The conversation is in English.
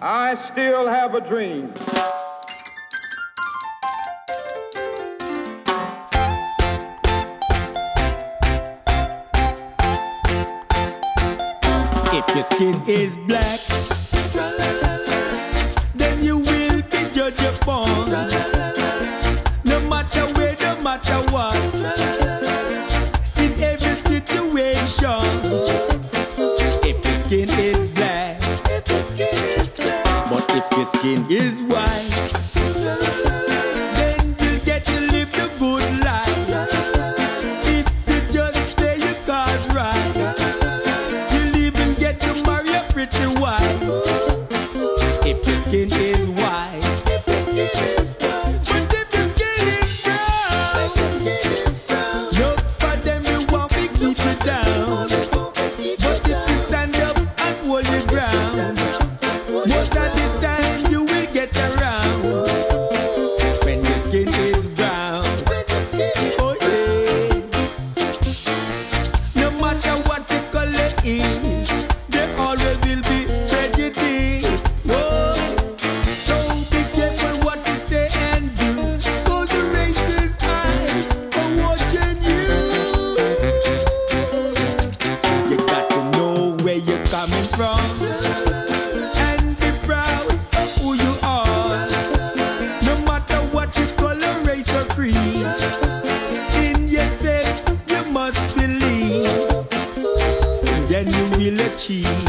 I still have a dream. If your skin is black, then you will be judged upon. No matter where, no matter what, in every situation. If your skin is black your skin is 起。